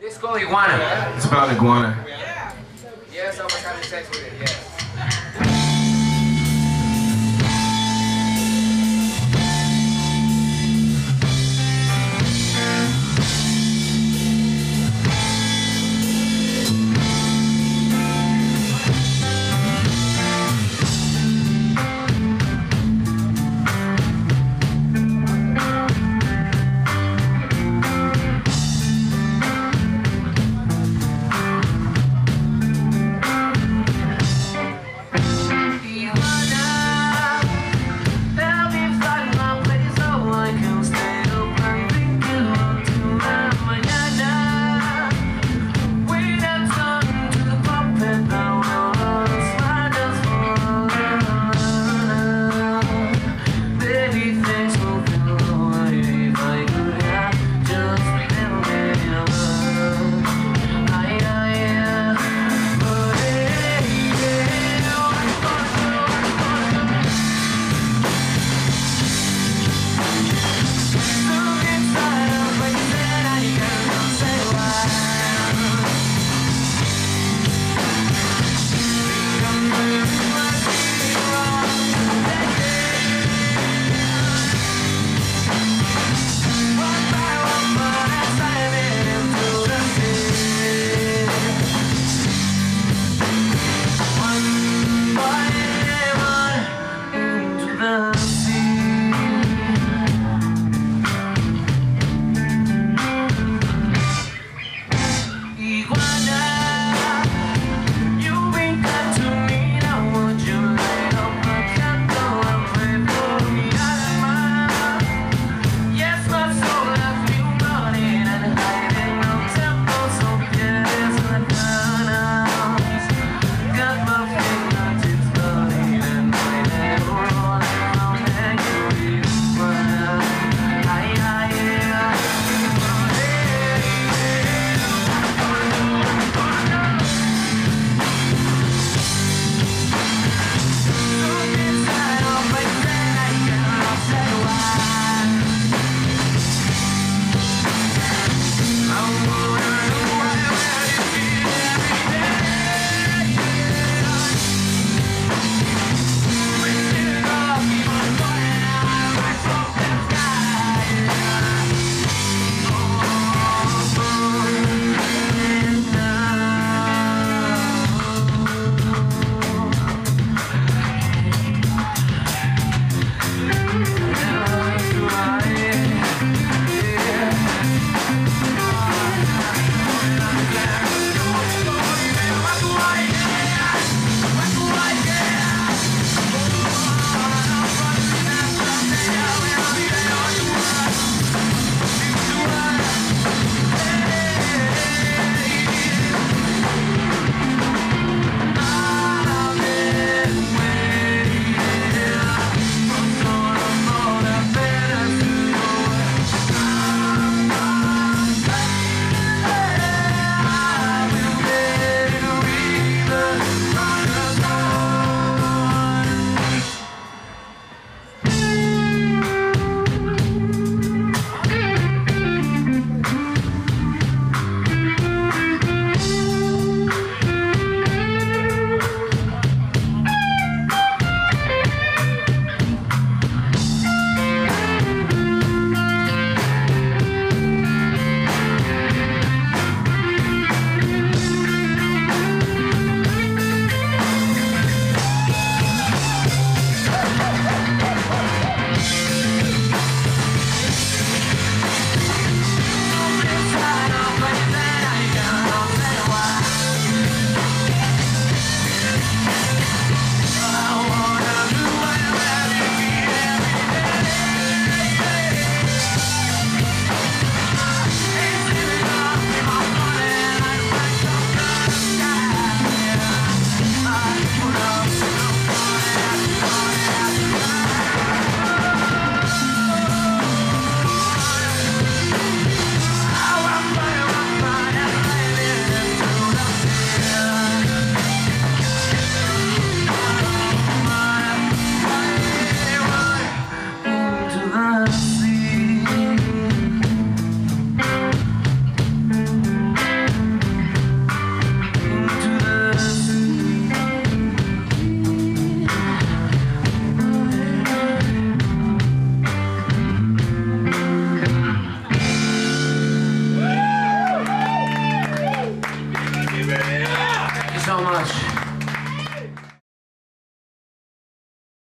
It's called iguana. It's about iguana. Yeah. Yes, I was having sex with it, yes.